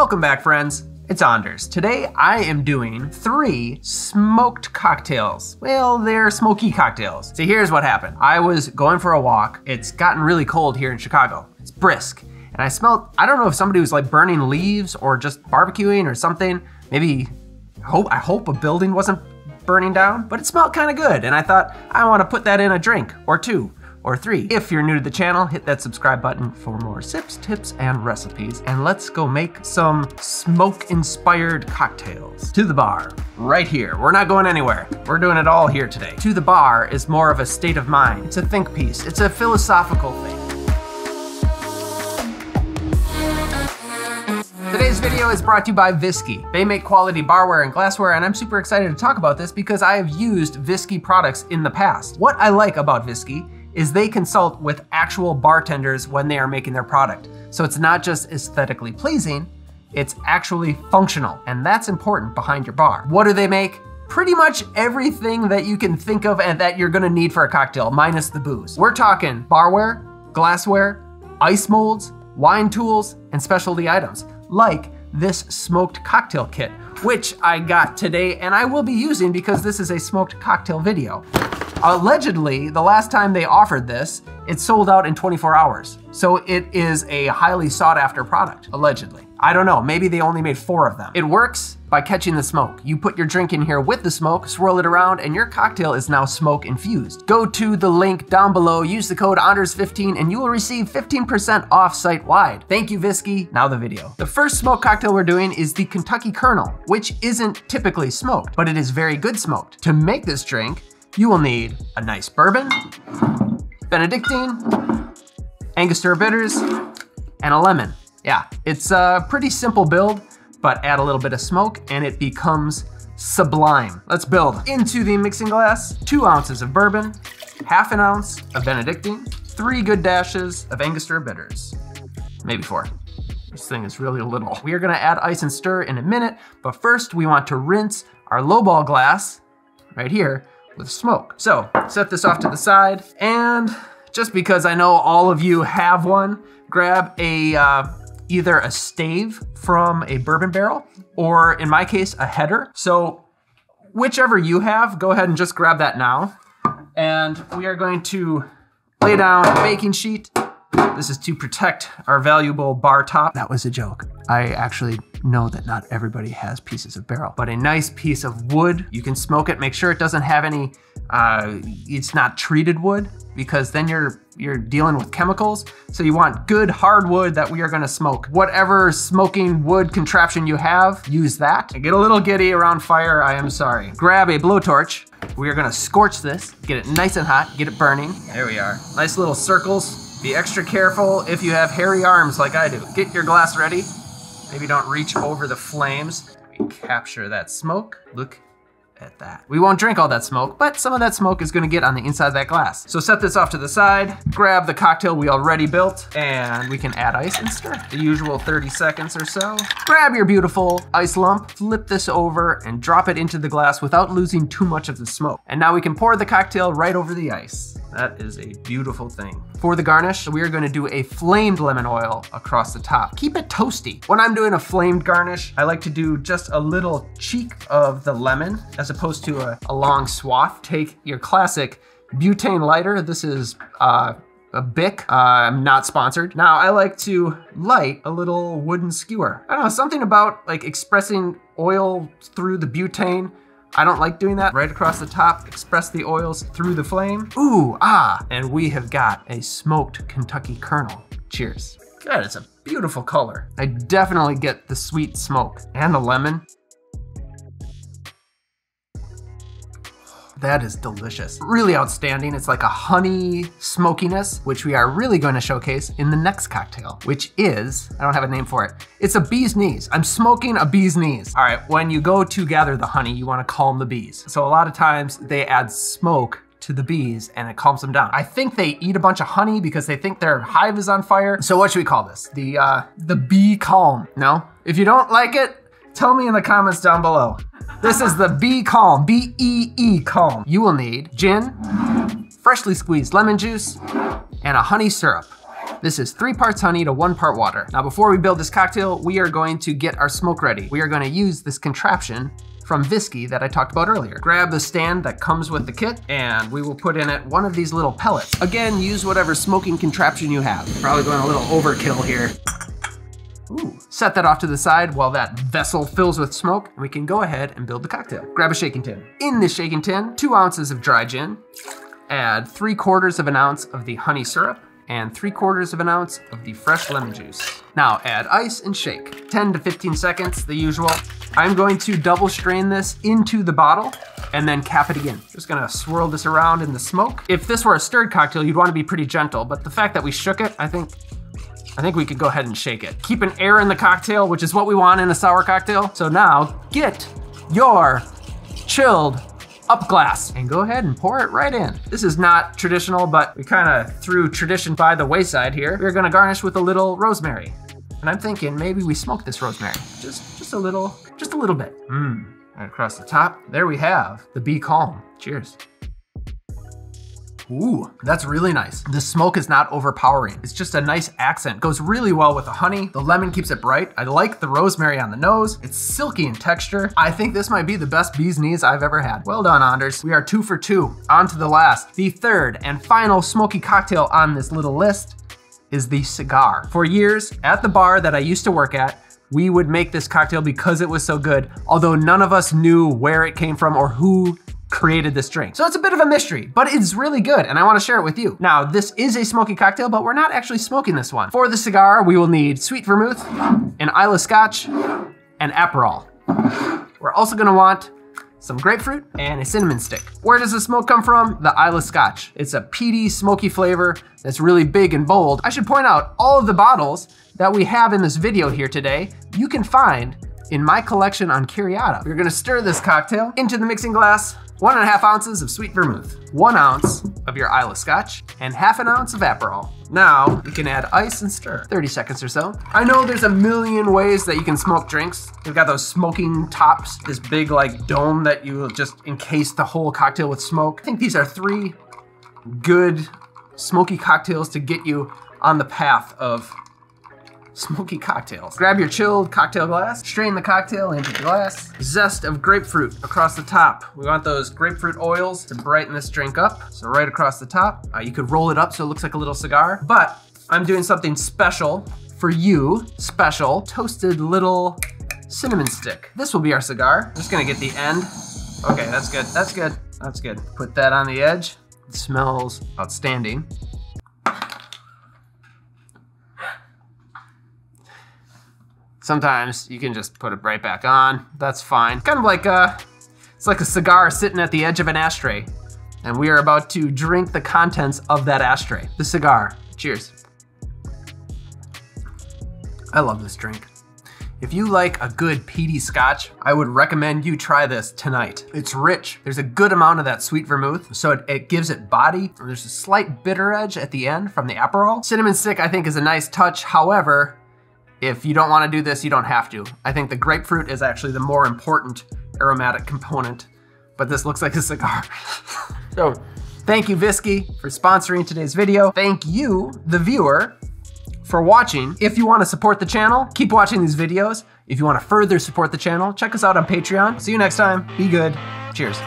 Welcome back, friends. It's Anders. Today I am doing three smoked cocktails. Well, they're smoky cocktails. So here's what happened. I was going for a walk. It's gotten really cold here in Chicago. It's brisk. And I smelled, I don't know if somebody was like burning leaves or just barbecuing or something. Maybe, hope, I hope a building wasn't burning down, but it smelled kind of good. And I thought, I want to put that in a drink or two or three. If you're new to the channel, hit that subscribe button for more sips, tips, and recipes. And let's go make some smoke-inspired cocktails. To the bar, right here. We're not going anywhere. We're doing it all here today. To the bar is more of a state of mind. It's a think piece. It's a philosophical thing. Today's video is brought to you by Viski. They make quality barware and glassware, and I'm super excited to talk about this because I have used Viski products in the past. What I like about Viski is they consult with actual bartenders when they are making their product. So it's not just aesthetically pleasing, it's actually functional. And that's important behind your bar. What do they make? Pretty much everything that you can think of and that you're gonna need for a cocktail, minus the booze. We're talking barware, glassware, ice molds, wine tools, and specialty items, like this smoked cocktail kit, which I got today and I will be using because this is a smoked cocktail video. Allegedly, the last time they offered this, it sold out in 24 hours. So it is a highly sought after product, allegedly. I don't know, maybe they only made four of them. It works by catching the smoke. You put your drink in here with the smoke, swirl it around, and your cocktail is now smoke infused. Go to the link down below, use the code ANDERS15, and you will receive 15% off site wide. Thank you, Viski. Now the video. The first smoke cocktail we're doing is the Kentucky Colonel, which isn't typically smoked, but it is very good smoked. To make this drink, you will need a nice bourbon, Benedictine, Angostura bitters, and a lemon. Yeah, it's a pretty simple build, but add a little bit of smoke and it becomes sublime. Let's build. Into the mixing glass, two ounces of bourbon, half an ounce of Benedictine, three good dashes of Angostura bitters, maybe four. This thing is really a little. We are gonna add ice and stir in a minute, but first we want to rinse our lowball glass, right here, with smoke. So set this off to the side and just because I know all of you have one, grab a uh, either a stave from a bourbon barrel or in my case, a header. So whichever you have, go ahead and just grab that now. And we are going to lay down a baking sheet. This is to protect our valuable bar top. That was a joke. I actually know that not everybody has pieces of barrel, but a nice piece of wood, you can smoke it, make sure it doesn't have any, uh, it's not treated wood because then you're you're dealing with chemicals. So you want good hardwood that we are gonna smoke. Whatever smoking wood contraption you have, use that. I get a little giddy around fire, I am sorry. Grab a blowtorch. We are gonna scorch this, get it nice and hot, get it burning. There we are. Nice little circles. Be extra careful if you have hairy arms like I do. Get your glass ready. Maybe don't reach over the flames. We capture that smoke. Look at that. We won't drink all that smoke, but some of that smoke is gonna get on the inside of that glass. So set this off to the side, grab the cocktail we already built, and we can add ice and stir. The usual 30 seconds or so. Grab your beautiful ice lump, flip this over, and drop it into the glass without losing too much of the smoke. And now we can pour the cocktail right over the ice. That is a beautiful thing. For the garnish, we are gonna do a flamed lemon oil across the top. Keep it toasty. When I'm doing a flamed garnish, I like to do just a little cheek of the lemon as opposed to a, a long swath. Take your classic butane lighter. This is uh, a Bic. Uh, I'm not sponsored. Now I like to light a little wooden skewer. I don't know, something about like expressing oil through the butane. I don't like doing that. Right across the top, express the oils through the flame. Ooh, ah, and we have got a smoked Kentucky Colonel. Cheers. God, it's a beautiful color. I definitely get the sweet smoke and the lemon. That is delicious. Really outstanding. It's like a honey smokiness, which we are really going to showcase in the next cocktail, which is, I don't have a name for it. It's a bee's knees. I'm smoking a bee's knees. All right, when you go to gather the honey, you want to calm the bees. So a lot of times they add smoke to the bees and it calms them down. I think they eat a bunch of honey because they think their hive is on fire. So what should we call this? The uh, the bee calm, no? If you don't like it, tell me in the comments down below. This is the Bee Calm, B-E-E Calm. You will need gin, freshly squeezed lemon juice, and a honey syrup. This is three parts honey to one part water. Now, before we build this cocktail, we are going to get our smoke ready. We are gonna use this contraption from Viski that I talked about earlier. Grab the stand that comes with the kit and we will put in it one of these little pellets. Again, use whatever smoking contraption you have. Probably going a little overkill here. Ooh. Set that off to the side while that vessel fills with smoke, and we can go ahead and build the cocktail. Grab a shaking tin. In this shaking tin, two ounces of dry gin, add three quarters of an ounce of the honey syrup, and three quarters of an ounce of the fresh lemon juice. Now add ice and shake. 10 to 15 seconds, the usual. I'm going to double strain this into the bottle and then cap it again. Just gonna swirl this around in the smoke. If this were a stirred cocktail, you'd wanna be pretty gentle, but the fact that we shook it, I think I think we could go ahead and shake it. Keep an air in the cocktail, which is what we want in a sour cocktail. So now get your chilled up glass and go ahead and pour it right in. This is not traditional, but we kind of threw tradition by the wayside here. We're gonna garnish with a little rosemary. And I'm thinking maybe we smoke this rosemary. Just, just a little, just a little bit. Mmm, right across the top. There we have the Bee Calm. Cheers. Ooh, that's really nice. The smoke is not overpowering. It's just a nice accent. Goes really well with the honey. The lemon keeps it bright. I like the rosemary on the nose. It's silky in texture. I think this might be the best bee's knees I've ever had. Well done, Anders. We are two for two. On to the last. The third and final smoky cocktail on this little list is the cigar. For years, at the bar that I used to work at, we would make this cocktail because it was so good, although none of us knew where it came from or who created this drink. So it's a bit of a mystery, but it's really good and I wanna share it with you. Now, this is a smoky cocktail, but we're not actually smoking this one. For the cigar, we will need sweet vermouth, an Islay Scotch, and Aperol. We're also gonna want some grapefruit, and a cinnamon stick. Where does the smoke come from? The Islay Scotch. It's a peaty, smoky flavor that's really big and bold. I should point out, all of the bottles that we have in this video here today, you can find in my collection on Curiada. We're gonna stir this cocktail into the mixing glass one and a half ounces of sweet vermouth, one ounce of your Islay Scotch, and half an ounce of Aperol. Now, you can add ice and stir, 30 seconds or so. I know there's a million ways that you can smoke drinks. You've got those smoking tops, this big like dome that you just encase the whole cocktail with smoke. I think these are three good smoky cocktails to get you on the path of smoky cocktails. Grab your chilled cocktail glass, strain the cocktail into the glass, zest of grapefruit across the top. We want those grapefruit oils to brighten this drink up. So right across the top, uh, you could roll it up so it looks like a little cigar, but I'm doing something special for you, special, toasted little cinnamon stick. This will be our cigar. I'm Just gonna get the end. Okay, that's good, that's good, that's good. Put that on the edge. It smells outstanding. Sometimes you can just put it right back on. That's fine. Kind of like a, it's like a cigar sitting at the edge of an ashtray. And we are about to drink the contents of that ashtray. The cigar. Cheers. I love this drink. If you like a good peaty scotch, I would recommend you try this tonight. It's rich. There's a good amount of that sweet vermouth, so it, it, gives it body. There's a slight bitter edge at the end from the Aperol. Cinnamon stick, I think, is a nice touch. However, if you don't want to do this, you don't have to. I think the grapefruit is actually the more important aromatic component, but this looks like a cigar. so thank you, Viski, for sponsoring today's video. Thank you, the viewer, for watching. If you want to support the channel, keep watching these videos. If you want to further support the channel, check us out on Patreon. See you next time. Be good. Cheers.